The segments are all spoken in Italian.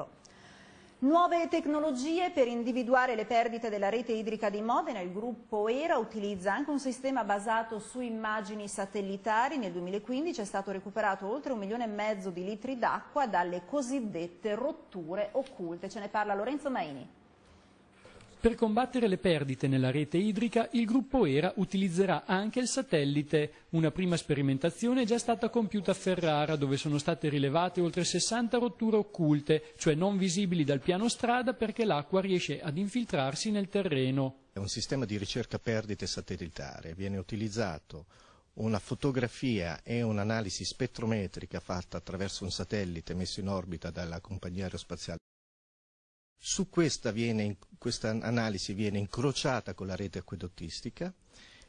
euro. Nuove tecnologie per individuare le perdite della rete idrica di Modena. Il gruppo ERA utilizza anche un sistema basato su immagini satellitari. Nel 2015 è stato recuperato oltre un milione e mezzo di litri d'acqua dalle cosiddette rotture occulte. Ce ne parla Lorenzo Maini. Per combattere le perdite nella rete idrica, il gruppo ERA utilizzerà anche il satellite. Una prima sperimentazione è già stata compiuta a Ferrara, dove sono state rilevate oltre 60 rotture occulte, cioè non visibili dal piano strada perché l'acqua riesce ad infiltrarsi nel terreno. È un sistema di ricerca perdite satellitare, viene utilizzato una fotografia e un'analisi spettrometrica fatta attraverso un satellite messo in orbita dalla compagnia aerospaziale su questa, viene, questa analisi viene incrociata con la rete acquedottistica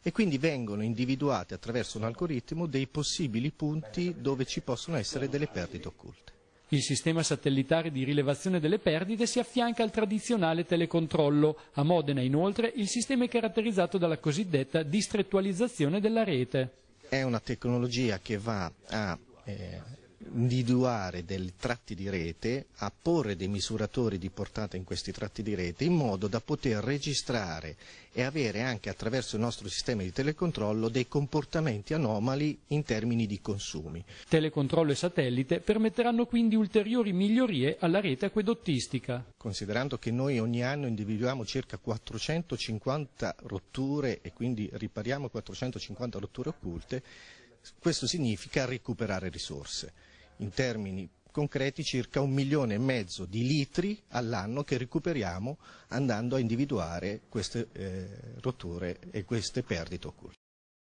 e quindi vengono individuati attraverso un algoritmo dei possibili punti dove ci possono essere delle perdite occulte. Il sistema satellitare di rilevazione delle perdite si affianca al tradizionale telecontrollo. A Modena, inoltre, il sistema è caratterizzato dalla cosiddetta distrettualizzazione della rete. È una tecnologia che va a eh, individuare dei tratti di rete, a porre dei misuratori di portata in questi tratti di rete in modo da poter registrare e avere anche attraverso il nostro sistema di telecontrollo dei comportamenti anomali in termini di consumi. Telecontrollo e satellite permetteranno quindi ulteriori migliorie alla rete acquedottistica. Considerando che noi ogni anno individuiamo circa 450 rotture e quindi ripariamo 450 rotture occulte, questo significa recuperare risorse in termini concreti circa un milione e mezzo di litri all'anno che recuperiamo andando a individuare queste eh, rotture e queste perdite occulte.